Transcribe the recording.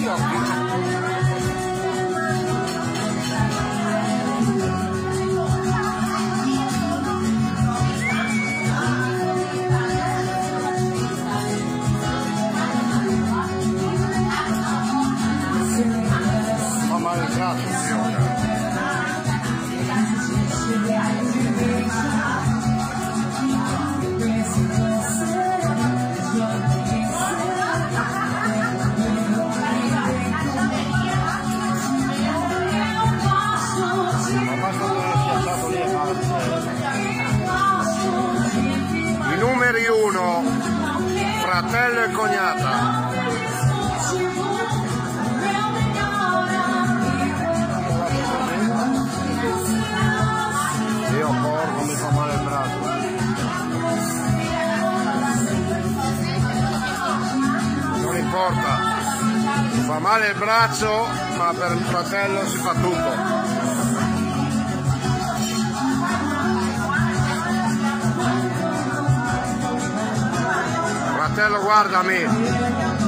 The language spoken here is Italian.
Gracias. Fratello e cognata. Io porco mi fa male il braccio. Non importa, fa male il braccio, ma per il fratello si fa tutto. Fratello guardami